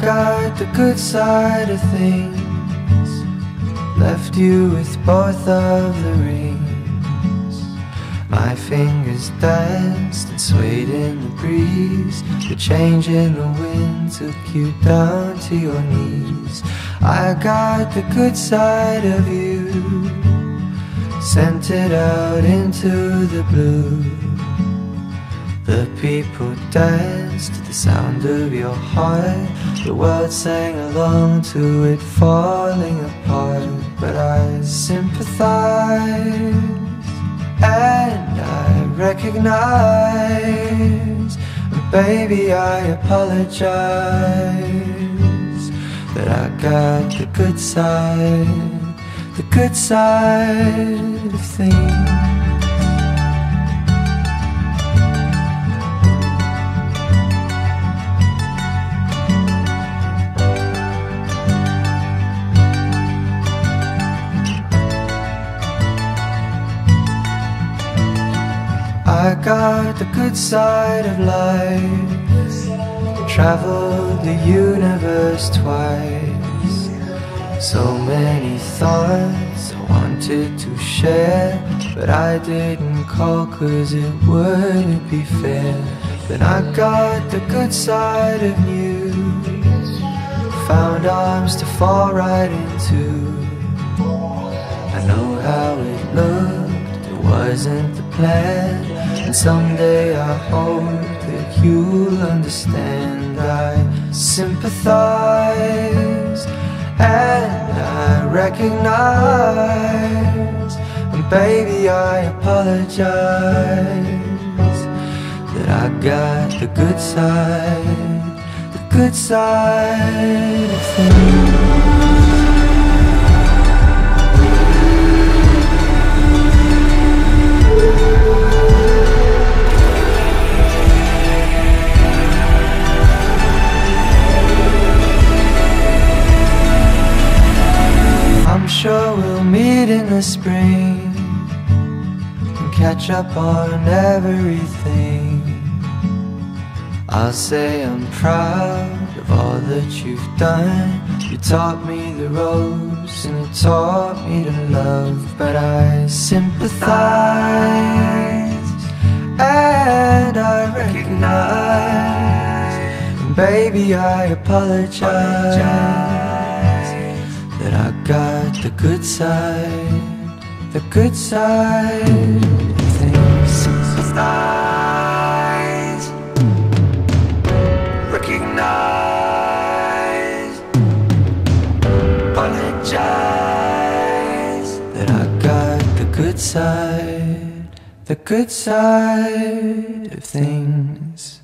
got the good side of things. Left you with both of the rings. My fingers danced and swayed in the breeze. The change in the wind took you down to your knees. I got the good side of you. Sent it out into the blue. The people danced to the sound of your heart. The world sang along to it falling apart. But I sympathize and I recognize. Baby, I apologize that I got the good side, the good side of things. I got the good side of life. Traveled the universe twice. So many thoughts I wanted to share. But I didn't call cause it wouldn't be fair. Then I got the good side of you. Found arms to fall right into. Wasn't the plan. And someday I hope that you'll understand. I sympathize and I recognize. And baby, I apologize that I got the good side, the good side of things. We'll meet in the spring and catch up on everything. I'll say I'm proud of all that you've done. You taught me the ropes and you taught me to love, but I sympathize and I recognize. And baby, I apologize that I got the good side, the good side of things. Recognize, recognize, apologize that I got the good side, the good side of things.